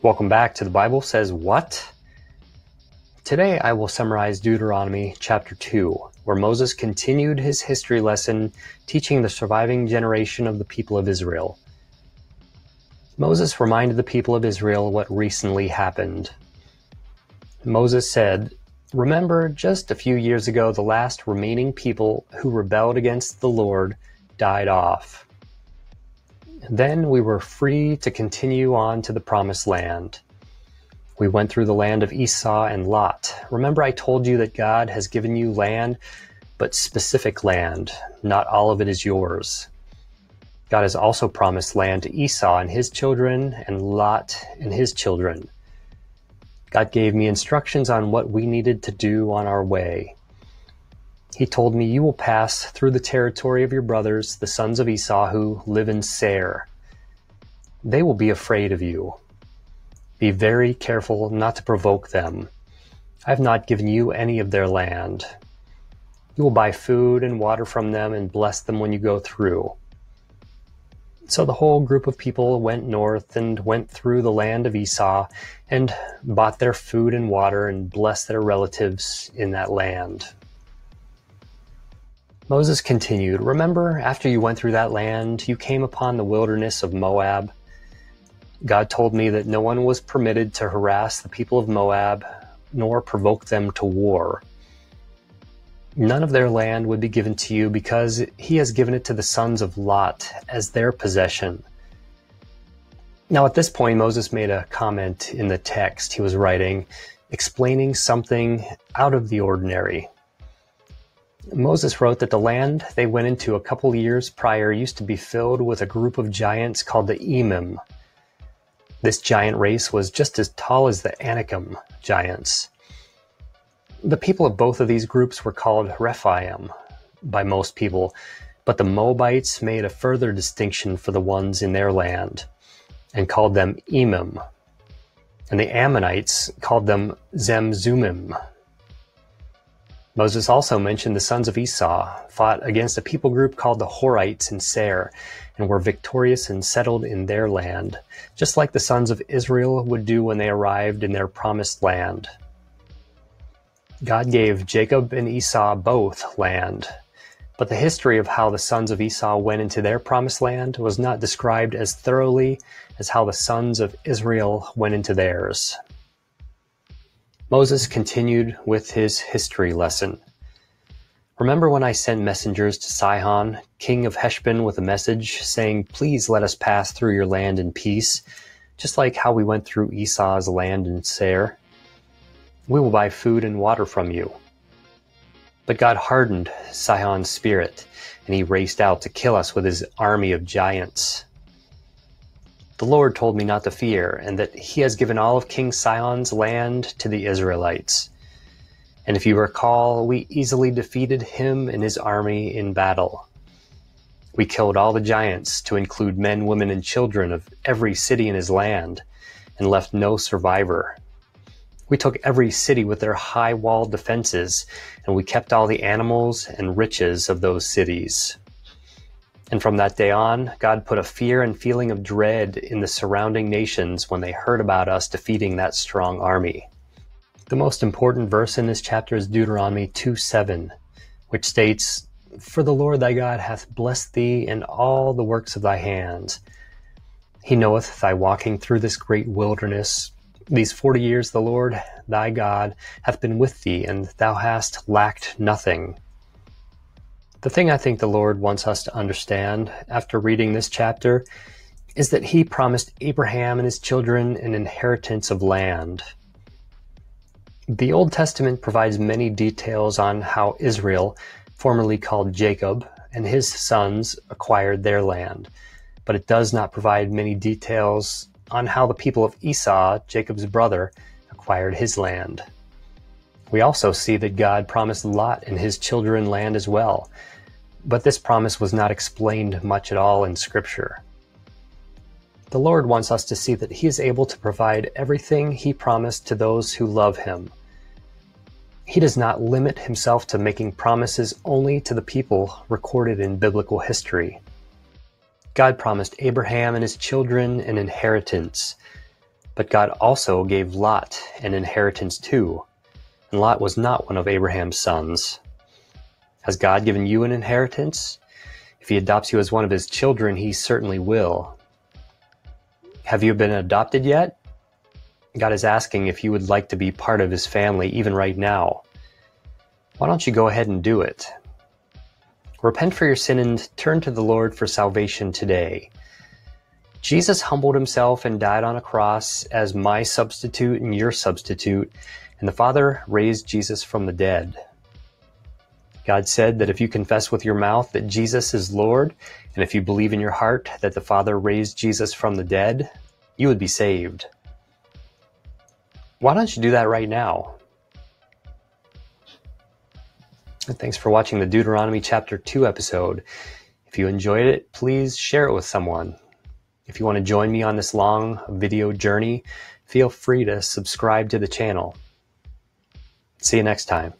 Welcome back to The Bible Says What? Today I will summarize Deuteronomy chapter 2, where Moses continued his history lesson teaching the surviving generation of the people of Israel. Moses reminded the people of Israel what recently happened. Moses said, Remember, just a few years ago, the last remaining people who rebelled against the Lord died off. Then we were free to continue on to the promised land. We went through the land of Esau and Lot. Remember, I told you that God has given you land, but specific land. Not all of it is yours. God has also promised land to Esau and his children, and Lot and his children. God gave me instructions on what we needed to do on our way. He told me, You will pass through the territory of your brothers, the sons of Esau, who live in Seir. They will be afraid of you. Be very careful not to provoke them. I have not given you any of their land. You will buy food and water from them and bless them when you go through. So the whole group of people went north and went through the land of Esau and bought their food and water and blessed their relatives in that land. Moses continued, Remember, after you went through that land, you came upon the wilderness of Moab. God told me that no one was permitted to harass the people of Moab, nor provoke them to war. None of their land would be given to you because he has given it to the sons of Lot as their possession. Now, at this point, Moses made a comment in the text he was writing, explaining something out of the ordinary. Moses wrote that the land they went into a couple years prior used to be filled with a group of giants called the Emim. This giant race was just as tall as the Anakim giants. The people of both of these groups were called Rephaim by most people, but the Moabites made a further distinction for the ones in their land and called them Emim, and the Ammonites called them Zamzummim. Moses also mentioned the sons of Esau fought against a people group called the Horites in Seir and were victorious and settled in their land, just like the sons of Israel would do when they arrived in their promised land. God gave Jacob and Esau both land, but the history of how the sons of Esau went into their promised land was not described as thoroughly as how the sons of Israel went into theirs. Moses continued with his history lesson. Remember when I sent messengers to Sihon, king of Heshbon, with a message saying, Please let us pass through your land in peace, just like how we went through Esau's land in Seir? We will buy food and water from you. But God hardened Sihon's spirit, and he raced out to kill us with his army of giants. The Lord told me not to fear, and that he has given all of King Sihon's land to the Israelites. And if you recall, we easily defeated him and his army in battle. We killed all the giants, to include men, women, and children of every city in his land, and left no survivor. We took every city with their high walled defenses, and we kept all the animals and riches of those cities. And from that day on, God put a fear and feeling of dread in the surrounding nations when they heard about us defeating that strong army. The most important verse in this chapter is Deuteronomy 2 7, which states, For the Lord thy God hath blessed thee in all the works of thy hands. He knoweth thy walking through this great wilderness. These forty years the Lord thy God hath been with thee, and thou hast lacked nothing. The thing I think the Lord wants us to understand after reading this chapter is that He promised Abraham and his children an inheritance of land. The Old Testament provides many details on how Israel, formerly called Jacob, and his sons acquired their land, but it does not provide many details on how the people of Esau, Jacob's brother, acquired his land. We also see that God promised Lot and his children land as well, but this promise was not explained much at all in Scripture. The Lord wants us to see that He is able to provide everything He promised to those who love Him. He does not limit Himself to making promises only to the people recorded in biblical history. God promised Abraham and his children an inheritance, But God also gave Lot an inheritance too, and Lot was not one of Abraham's sons. Has God given you an inheritance? If he adopts you as one of his children, he certainly will. Have you been adopted yet? God is asking if you would like to be part of his family even right now. Why don't you go ahead and do it? Repent for your sin and turn to the Lord for salvation today. Jesus humbled himself and died on a cross as my substitute and your substitute, and the Father raised Jesus from the dead. God said that if you confess with your mouth that Jesus is Lord, and if you believe in your heart that the Father raised Jesus from the dead, you would be saved. Why don't you do that right now? And thanks for watching the Deuteronomy chapter 2 episode. If you enjoyed it, please share it with someone. If you want to join me on this long video journey, feel free to subscribe to the channel. See you next time.